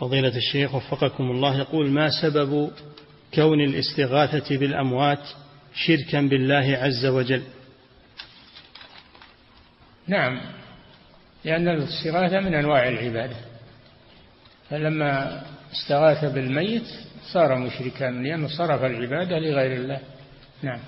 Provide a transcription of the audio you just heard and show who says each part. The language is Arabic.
Speaker 1: فضيلة الشيخ وفقكم الله يقول ما سبب كون الاستغاثة بالأموات شركا بالله عز وجل؟
Speaker 2: نعم لأن الاستغاثة من أنواع العبادة. فلما استغاث بالميت صار مشركا لأنه صرف العبادة لغير الله. نعم.